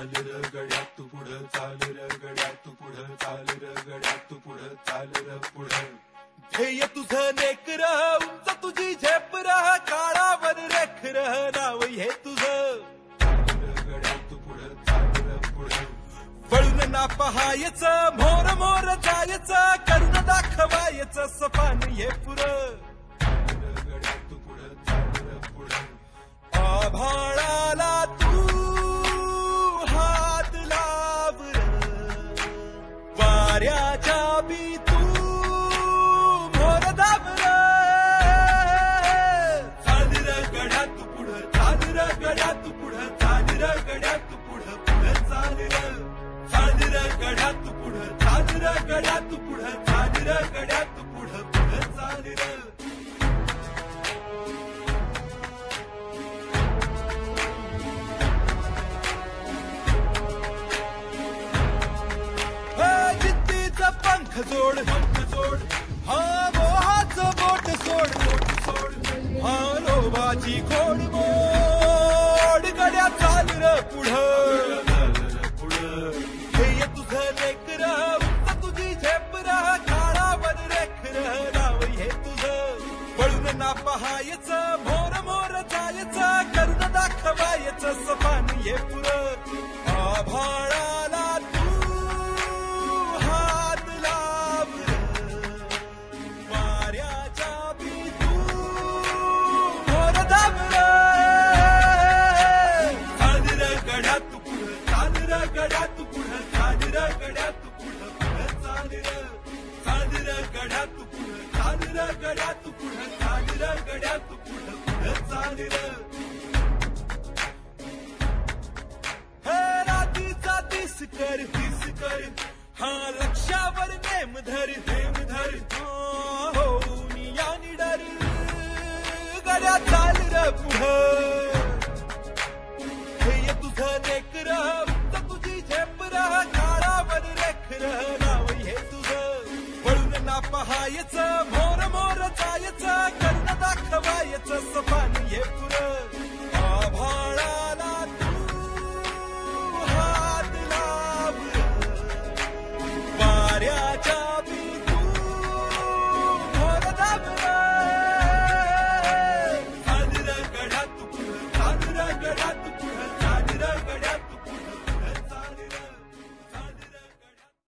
चाल र गड्या तू पुढं चाल र गड्या तू पुढं चाल र गड्या तू पुढं चाल र पुढं. ध्येय तुझं नेकर उंच तुझी झेपर काळावर रेखर नाव हे तुझं. गड्या तू पुढं चाल र पुढं. वळून ना पहायच मोर मोर जायच करून दाखवायच वाऱ्याच्या तू मोर दाब र. गड्या तू पुढं चाल र गड्या तू पुढं चाल र गड्या तू पुढं पुढं चाल र गड्या तू पुढं गड्या तू पुढं गड्या तू पुढं पुढं जोड पंख जोड. हा मोहाचं बोट सोड. बोट सोड हा लोभाची खोड मोड. गड्या चाल र पुढं. हे र तुझं लेकर तुझी झेप झेपर काळावर रेखर राव हे तुझं. पळून ना पहायच मोर मोर जायचं करून दाखवायचं सपान हे पुरं. आभाळ र गड्या पुढं चाल र गड्या पुढं पुढं चाल र चाल र गड्या पुढं चाल र गड्या पुढं चाल र गड्या पुढं पुढं चाल. र हे रातीचा दिस कर दिस कर हा लक्षावर नेम धर नेम धर. हो, हो मी या निडर गड्या चाल र पुढं. हे तुझ. वळून ना पहायचं